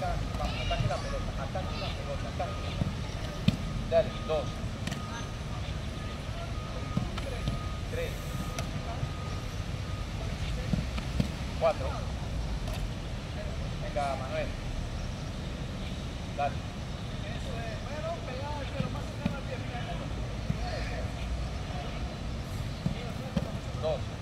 Vamos, ataque la pelota, ataque la pelota, ataque. Dale, dos. Tres. Cuatro. Venga, Manuel. Dale. Dos.